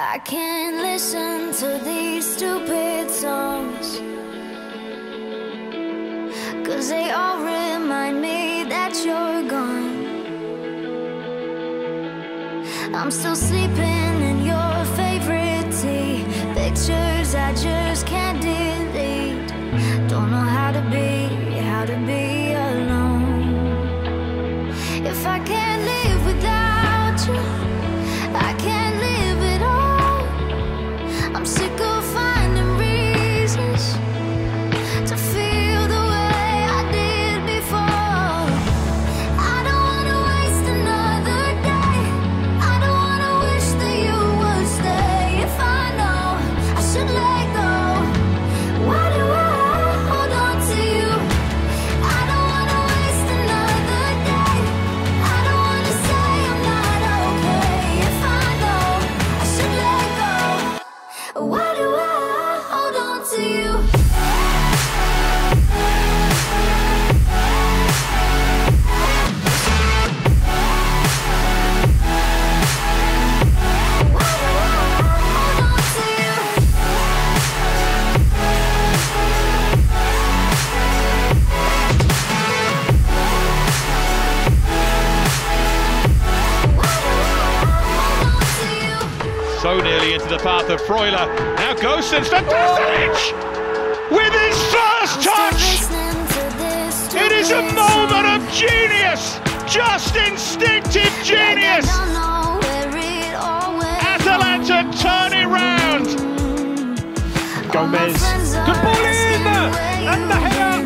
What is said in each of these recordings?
I can't listen to these stupid songs. Cause they all remind me that you're gone. I'm still sleeping in your favorite tee. Pictures I just can't delete. So nearly into the path of Freuler. Now Gosens for Pasalic! With his first touch! It is a moment of genius! Just instinctive genius! Atalanta turn it round! Gomez. Good ball in! And the header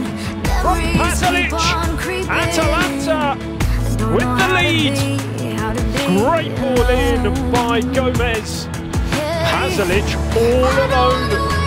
from Pasalic. Atalanta with the lead. Great ball in by Gomez. Pasalic all alone